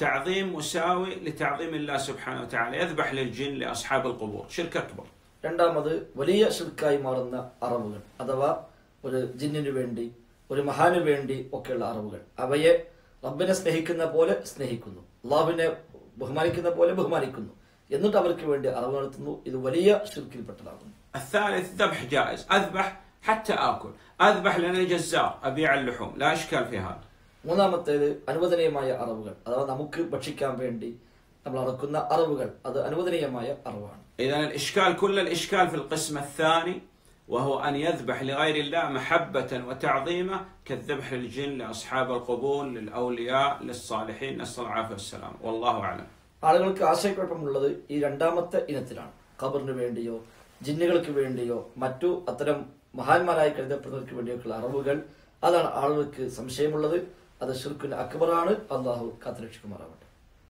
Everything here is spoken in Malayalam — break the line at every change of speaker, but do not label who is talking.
تعظيم مساوي لتعظيم الله سبحانه وتعالى يذبح للجن لأصحاب القبور شرك أكبر
രണ്ടാമത് വലിയ ഷിർക്കായി മാറുന്ന അറവുകൾ അഥവാ ഒരു ജിന്നിനു വേണ്ടി ഒരു മഹാനു വേണ്ടി ഒക്കെയുള്ള അറവുകൾ അവയെ റബ്ബിനെ സ്നേഹിക്കുന്ന പോലെ സ്നേഹിക്കുന്നു അള്ളാഹുവിനെ ബഹുമാനിക്കുന്ന പോലെ ബഹുമാനിക്കുന്നു എന്നിട്ട് അവർക്ക് വേണ്ടി അറവ് നടത്തുന്നു ഇത് വലിയ ഷിർക്കിൽപ്പെട്ടതാകുന്നു
الثالث ذبح جائز أذبح حتى آكل أذبح لأنني جزار أبيع اللحوم لا إشكال في هذا
മൂന്നാമത്തേത് അനുവദനീയമായ അറവുകൾ അഥവാ നമുക്ക് ഭക്ഷിക്കാൻ വേണ്ടി നമ്മൾ അറക്കുന്ന അറവുകൾ അത് അനുവദനീയമായ അറവാണ്
إذا الإشكال كل الإشكال في القسم الثاني وهو أن يذبح لغير الله محبة وتعظيمه كالذبح للجن لأصحاب القبور للأولياء للصالحين نسأل الله العافية والسلام والله أعلم
ആളുകൾക്ക് ആശയക്കുഴപ്പമുള്ളത് ഈ രണ്ടാമത്തെ ഇനത്തിലാണ് ഖബറിന് വേണ്ടിയോ ജിന്നുകൾക്ക് വേണ്ടിയോ മറ്റു അത്തരം മഹാന്മാരായി കരുതപ്പെടുന്നവർക്ക് വേണ്ടിയൊക്കെയുള്ള അറിവുകൾ അതാണ് ആളുകൾക്ക് സംശയമുള്ളത് അത് ഷിർക്കുൻ അക്ബറാണ്. അള്ളാഹു കാത്തുരക്ഷിക്കുമാറാവട്ടെ.